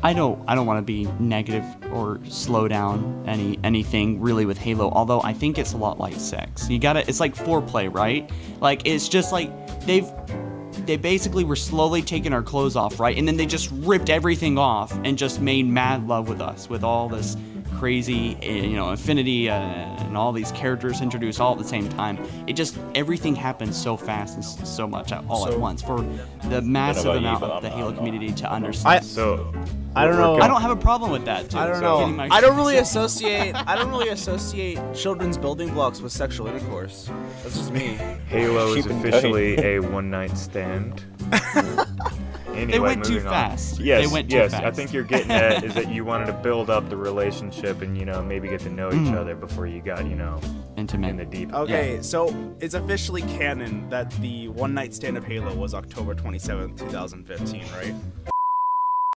I don't I don't want to be negative or slow down any anything really with Halo. Although I think it's a lot like sex. You gotta it's like foreplay, right? Like it's just like they've they basically were slowly taking our clothes off, right? And then they just ripped everything off and just made mad love with us with all this crazy, eh, you know, infinity uh, and all these characters introduced all at the same time. It just everything happens so fast and so much at, all at once for the massive about you, amount of the Halo community to understand. So I don't know. I don't have a problem with that. Too. I don't So know. getting I don't really associate. I don't really associate children's building blocks with sexual intercourse. That's just me. Halo is officially a one night stand. Anyway, They went too moving on. fast. They Yes, went too yes. I think you're getting at is that you wanted to build up the relationship and you know maybe get to know each mm. other before you got you know Intimate. in the deep. Okay, so it's officially canon that the one night stand of Halo was October 27th, 2015, right?